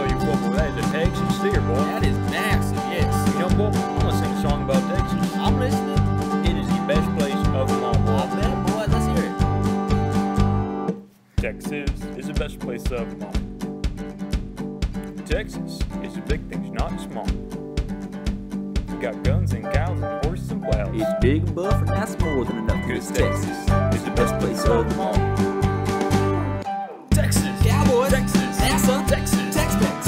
so you Bobo. That is a Texan steer, boy. That is massive, yes. You know, Bobo, I'm going to sing a song about Texas. I'm listening. It is the best place of them all, boy. I bet, boy. Let's hear it. Texas is the best place of them all. Texas is the big things, not small. We got guns and cows and horses and wells. It's big and buff, and that's more than enough. Because Texas is the best place of them all.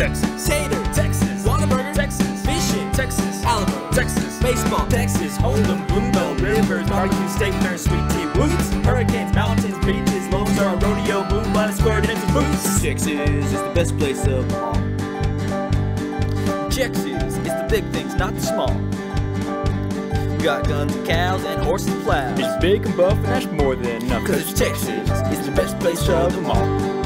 Texas, Tater, Texas, Whataburger, Texas, Fishing, Texas, Alamo, Texas, Baseball, Texas, Hold'em, Bluebell, Rivers, Barbecue, Steak, Nurse, Sweet Tea, Woods, Hurricanes, Mountains, Beaches, Lone Star, Rodeo, Moonlight, Square Dance, and Boots. Texas is the best place of them all. Texas is the big things, not the small. We got guns and cows and horses and plows. It's big and buff, and that's more than enough. Cause Texas, it's the best place of them all.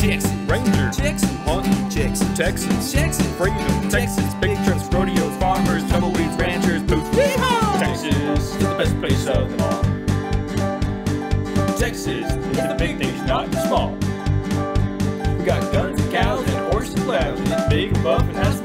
Texas, Ranger, Texas, Hunting, Texas, Texas, Texas, Freedom, Texas, big trucks, rodeos, farmers, tumbleweeds, ranchers, boots. Yeehaw! Texas is the best place of them all. Texas is the big things, not the small. We got guns and cows and horses and plows. It's big and buff and has